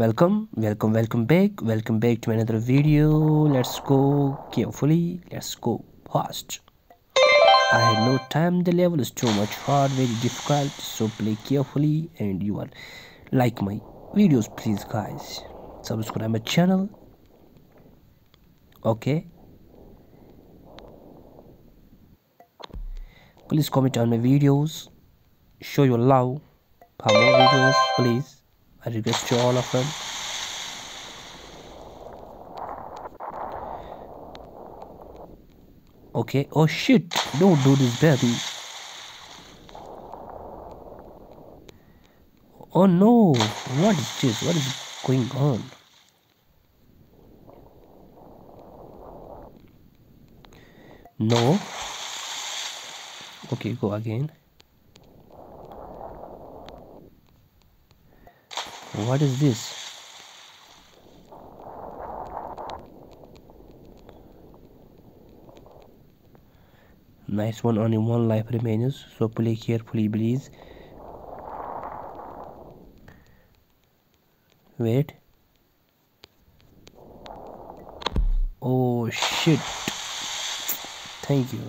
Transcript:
welcome welcome welcome back welcome back to another video. Let's go carefully let's go fast. I had no time the level is too much hard very difficult so play carefully and you are like my videos please guys. Subscribe my channel. Okay. Please comment on my videos. Show your love. For more videos please I request to all of them. Okay, oh shit, don't do this baby. Oh no, what is this? What is going on? No. Okay, go again. What is this? Nice one, only one life remains, so play carefully please. Wait. Oh shit. Thank you.